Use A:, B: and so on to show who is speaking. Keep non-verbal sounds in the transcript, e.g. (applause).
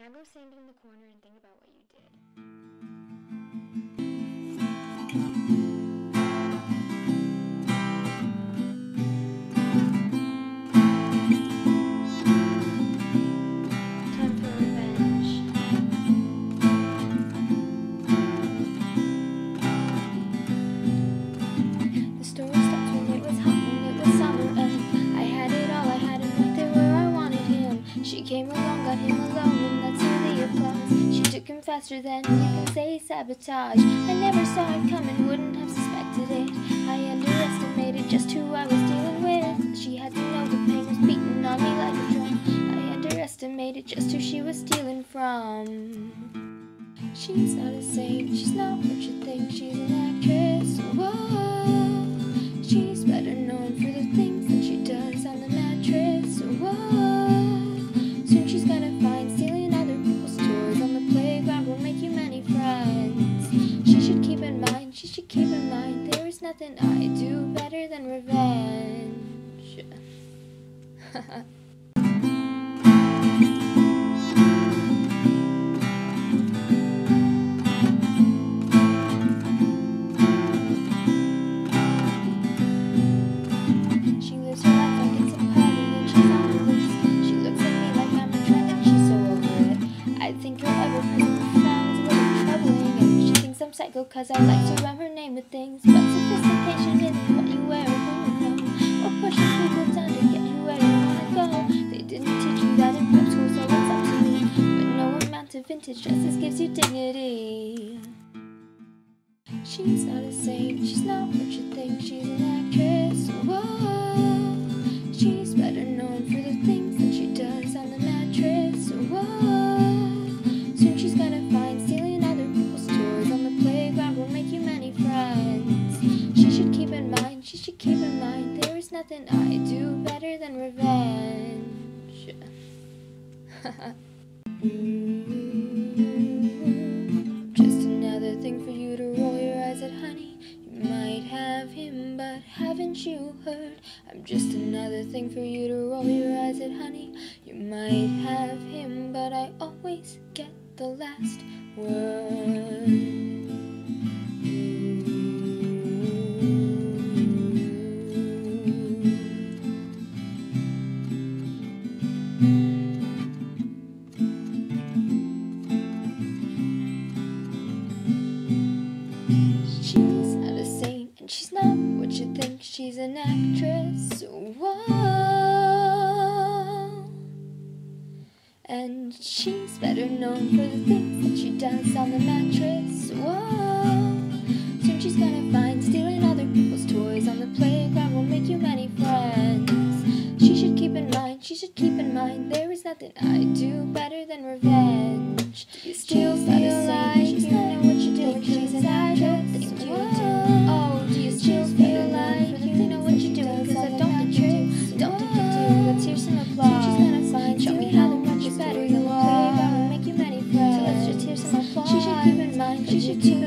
A: Now go stand in the corner and think about what you did. She came along, got him alone, and that's who the applause. She took him faster than you can say sabotage. I never saw it coming, wouldn't have suspected it. I underestimated just who I was dealing with. She had to know the pain was beating on me like a drum. I underestimated just who she was stealing from. She's not a saint, she's not what you think, she's an and (laughs) she's eyes. She looks at me like I'm a trap and she's so over it. I think her ever psycho cause I like to rhyme her name with things. But sophistication isn't what you wear or who you know. Or pushes people down to get you where you wanna go. They didn't teach you that in prep school, so it's up to me. But no amount of vintage dresses gives you dignity. She's not a saint, she's not what you think, she's an actress. Whoa, she's better known for the things that she does on the mattress. Whoa, nothing I do better than revenge. (laughs) Just another thing for you to roll your eyes at, honey. You might have him, but haven't you heard? I'm just another thing for you to roll your eyes at, honey. You might have him, but I always get the last word. She's not a saint, and she's not what you think. She's an actress. Whoa. And she's better known for the things that she does on the mattress. Whoa. Do you still feel like she's not what you do? She's actress. Think you do. Oh, do you still feel like you know what you do? Cause I don't think you do. Don't think you do. Let's hear some applause. She's gonna find. Show me how much better you are. Make you many friends. So let's just hear some applause. She should keep in mind. She should keep